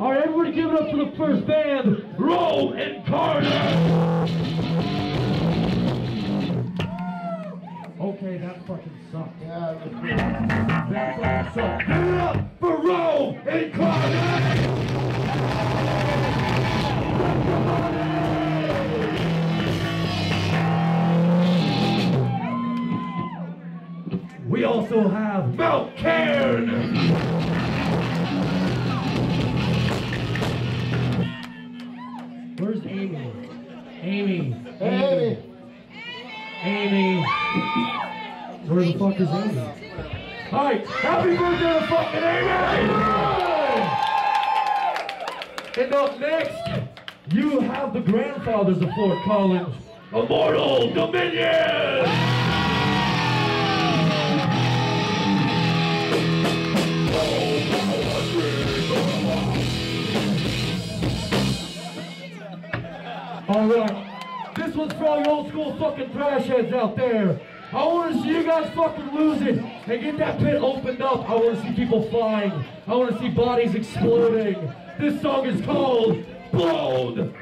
All right, everybody give it up for the first band, Roll Incarnate! Okay, that fucking sucked. Yeah, it was good. That fucking sucked. We also have Mount Cairn! Where's Amy? Amy. Amy. Amy. Where the fuck is Amy? Hi, happy birthday to fucking Amy! And up next, you have the grandfathers of Fort Collins, Immortal Dominion! All you old school fucking trash heads out there. I want to see you guys fucking lose it and get that pit opened up. I want to see people flying. I want to see bodies exploding. This song is called Blown